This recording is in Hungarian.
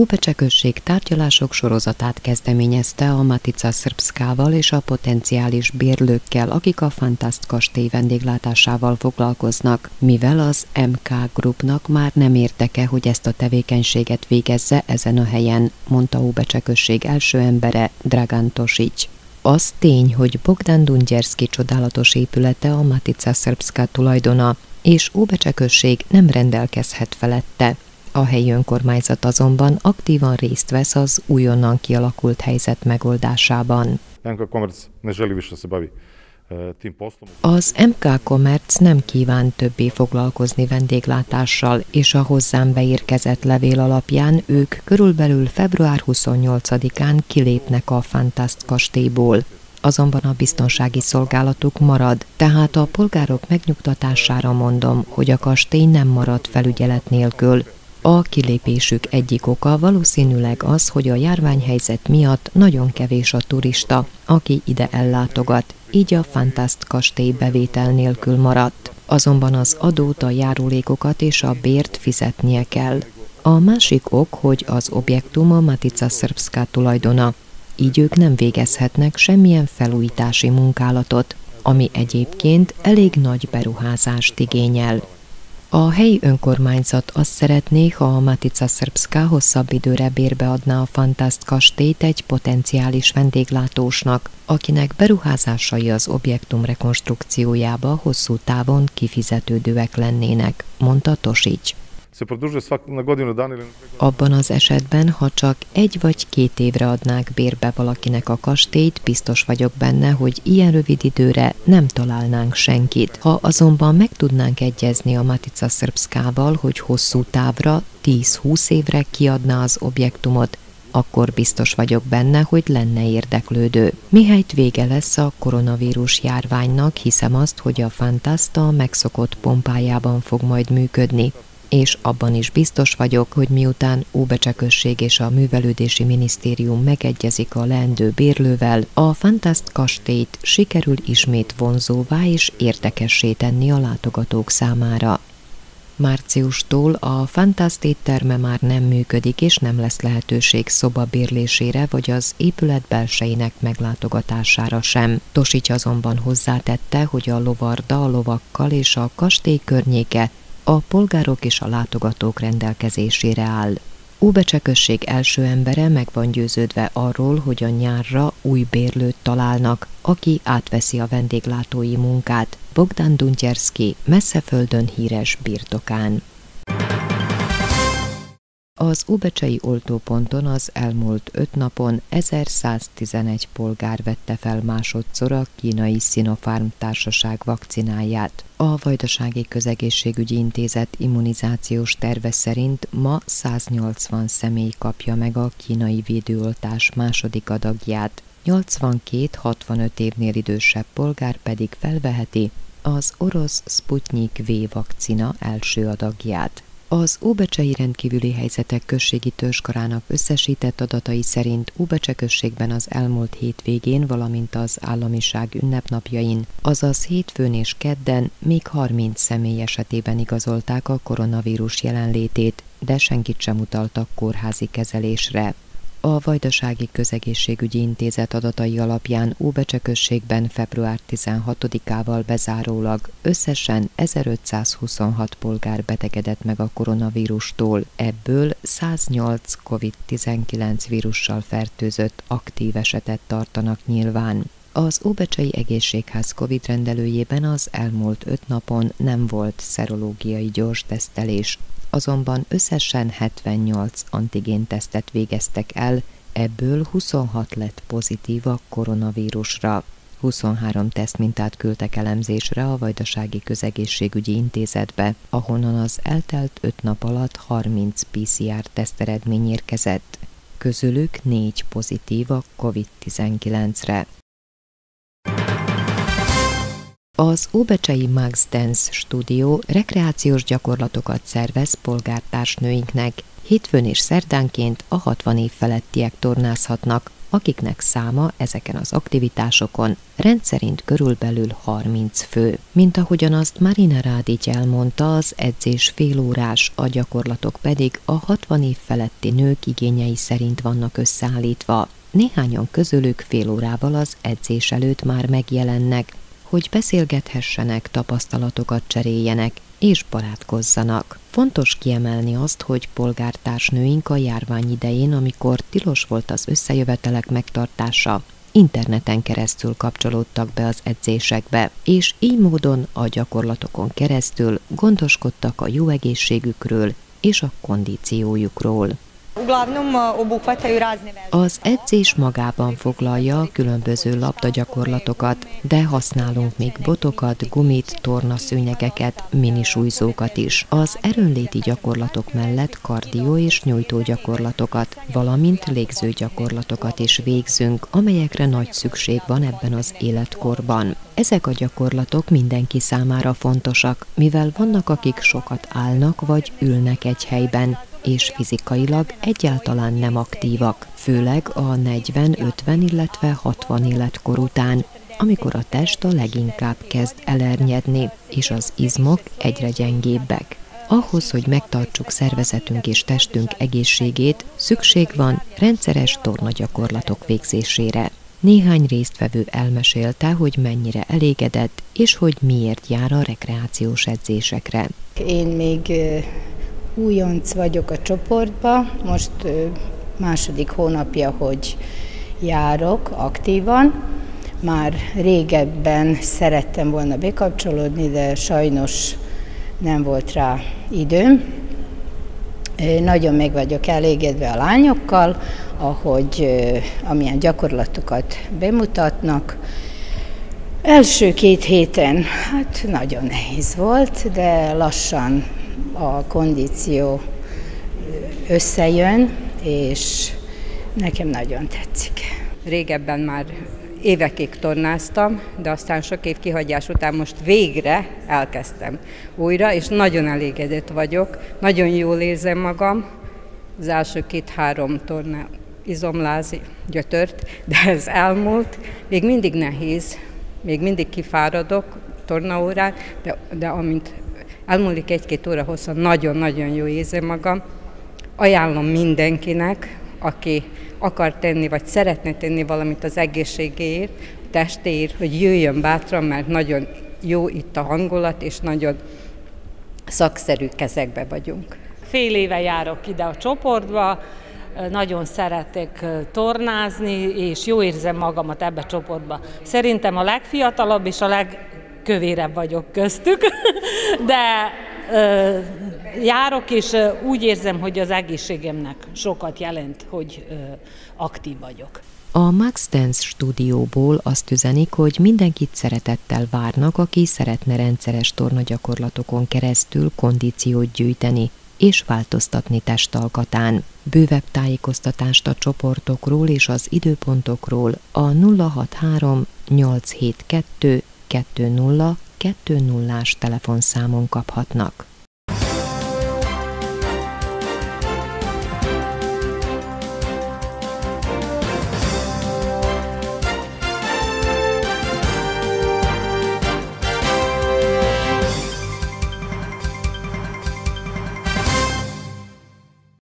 Úpecse község tárgyalások sorozatát kezdeményezte a Matica Szrbszkával és a potenciális bérlőkkel, akik a Fantast kastély vendéglátásával foglalkoznak, mivel az MK Groupnak már nem érteke, hogy ezt a tevékenységet végezze ezen a helyen, mondta Úbecse község első embere, Dragan Tosics. Az tény, hogy Bogdan Dungyerszki csodálatos épülete a Matica Szrbszka tulajdona, és Óbecse község nem rendelkezhet felette. A helyi önkormányzat azonban aktívan részt vesz az újonnan kialakult helyzet megoldásában. Az MK Commerce nem kíván többé foglalkozni vendéglátással, és a hozzám beérkezett levél alapján ők körülbelül február 28-án kilépnek a Fantast kastélyból. Azonban a biztonsági szolgálatuk marad, tehát a polgárok megnyugtatására mondom, hogy a kastély nem marad felügyelet nélkül, a kilépésük egyik oka valószínűleg az, hogy a járványhelyzet miatt nagyon kevés a turista, aki ide ellátogat, így a Fantast kastély bevétel nélkül maradt. Azonban az adót, a járulékokat és a bért fizetnie kell. A másik ok, hogy az objektum a Matica Szrbszka tulajdona, így ők nem végezhetnek semmilyen felújítási munkálatot, ami egyébként elég nagy beruházást igényel. A helyi önkormányzat azt szeretné, ha a Matica Szrbszka hosszabb időre bérbe adná a Fantast kastélyt egy potenciális vendéglátósnak, akinek beruházásai az objektum rekonstrukciójába hosszú távon kifizetődőek lennének, mondta Tosics Abban az esetben, ha csak egy vagy két évre adnák bérbe valakinek a kastélyt, biztos vagyok benne, hogy ilyen rövid időre nem találnánk senkit. Ha azonban meg tudnánk egyezni a Matica Szrbszkával, hogy hosszú távra, 10-20 évre kiadná az objektumot, akkor biztos vagyok benne, hogy lenne érdeklődő. Mihelyt vége lesz a koronavírus járványnak, hiszem azt, hogy a Fantasta megszokott pompájában fog majd működni és abban is biztos vagyok, hogy miután Óbecsekösség és a Művelődési Minisztérium megegyezik a leendő bérlővel, a Fantast kastélyt sikerül ismét vonzóvá és érdekessé tenni a látogatók számára. Márciustól a Fantast étterme már nem működik, és nem lesz lehetőség szobabérlésére vagy az épület belsejének meglátogatására sem. Tosics azonban hozzátette, hogy a lovarda a lovakkal és a kastély környéke a polgárok és a látogatók rendelkezésére áll. Úbecse község első embere meg van győződve arról, hogy a nyárra új bérlőt találnak, aki átveszi a vendéglátói munkát, Bogdan Duntyerszki messzeföldön híres birtokán. Az Ubecsei oltóponton az elmúlt öt napon 1111 polgár vette fel másodszor a kínai Sinopharm társaság vakcináját. A Vajdasági Közegészségügyi Intézet immunizációs terve szerint ma 180 személy kapja meg a kínai védőoltás második adagját, 82-65 évnél idősebb polgár pedig felveheti az orosz Sputnik V vakcina első adagját. Az Óbecsei rendkívüli helyzetek községi törzskarának összesített adatai szerint Óbecse községben az elmúlt hétvégén, valamint az államiság ünnepnapjain, azaz hétfőn és kedden még 30 személy esetében igazolták a koronavírus jelenlétét, de senkit sem utaltak kórházi kezelésre. A Vajdasági Közegészségügyi Intézet adatai alapján Óbecse községben február 16-ával bezárólag összesen 1526 polgár betegedett meg a koronavírustól, ebből 108 COVID-19 vírussal fertőzött aktív esetet tartanak nyilván. Az Óbecsei Egészségház COVID rendelőjében az elmúlt öt napon nem volt szerológiai gyors tesztelés, azonban összesen 78 antigéntesztet végeztek el, ebből 26 lett pozitív a koronavírusra. 23 tesztmintát küldtek elemzésre a Vajdasági Közegészségügyi Intézetbe, ahonnan az eltelt 5 nap alatt 30 PCR teszteredmény érkezett. Közülük 4 pozitív a COVID-19-re. Az Óbecsei Max Dance stúdió rekreációs gyakorlatokat szervez polgártársnőinknek. Hétfőn és szerdánként a 60 év felettiek tornázhatnak, akiknek száma ezeken az aktivitásokon rendszerint körülbelül 30 fő. Mint ahogyan azt Marina Rádigy elmondta, az edzés félórás, a gyakorlatok pedig a 60 év feletti nők igényei szerint vannak összeállítva. Néhányan közülük fél órával az edzés előtt már megjelennek, hogy beszélgethessenek, tapasztalatokat cseréljenek és barátkozzanak. Fontos kiemelni azt, hogy polgártársnőink a járvány idején, amikor tilos volt az összejövetelek megtartása, interneten keresztül kapcsolódtak be az edzésekbe, és így módon a gyakorlatokon keresztül gondoskodtak a jó egészségükről és a kondíciójukról. Az edzés magában foglalja különböző labdagyakorlatokat, de használunk még botokat, gumit, tornaszőnyegeket, minisújzókat is. Az erőnléti gyakorlatok mellett kardió és nyújtó gyakorlatokat, valamint légző gyakorlatokat is végzünk, amelyekre nagy szükség van ebben az életkorban. Ezek a gyakorlatok mindenki számára fontosak, mivel vannak, akik sokat állnak vagy ülnek egy helyben, és fizikailag egyáltalán nem aktívak, főleg a 40, 50, illetve 60 életkor után, amikor a test a leginkább kezd elernyedni, és az izmok egyre gyengébbek. Ahhoz, hogy megtartsuk szervezetünk és testünk egészségét, szükség van rendszeres tornagyakorlatok végzésére. Néhány résztvevő elmesélte, hogy mennyire elégedett, és hogy miért jár a rekreációs edzésekre. Én még újonc vagyok a csoportba, most második hónapja, hogy járok aktívan. Már régebben szerettem volna bekapcsolódni, de sajnos nem volt rá időm. Nagyon meg vagyok elégedve a lányokkal, ahogy amilyen gyakorlatokat bemutatnak. Első két héten hát nagyon nehéz volt, de lassan a kondíció összejön, és nekem nagyon tetszik. Régebben már évekig tornáztam, de aztán sok év kihagyás után most végre elkezdtem újra, és nagyon elégedett vagyok, nagyon jól érzem magam. Az első két-három torna izomlázi gyötört, de ez elmúlt. Még mindig nehéz, még mindig kifáradok tornaórán, de, de amint elmúlik egy-két óra hosszan, nagyon-nagyon jó érzem magam. Ajánlom mindenkinek, aki akar tenni, vagy szeretne tenni valamit az egészségéért, testéért, hogy jöjjön bátran, mert nagyon jó itt a hangulat, és nagyon szakszerű kezekbe vagyunk. Fél éve járok ide a csoportba, nagyon szeretek tornázni, és jó érzem magamat ebbe a csoportba. Szerintem a legfiatalabb és a leg kövérebb vagyok köztük, de ö, járok, és úgy érzem, hogy az egészségemnek sokat jelent, hogy ö, aktív vagyok. A Max Dance stúdióból azt üzenik, hogy mindenkit szeretettel várnak, aki szeretne rendszeres tornagyakorlatokon keresztül kondíciót gyűjteni és változtatni testalkatán. Bővebb tájékoztatást a csoportokról és az időpontokról a 063 872 20 20-ás telefonszámon kaphatnak.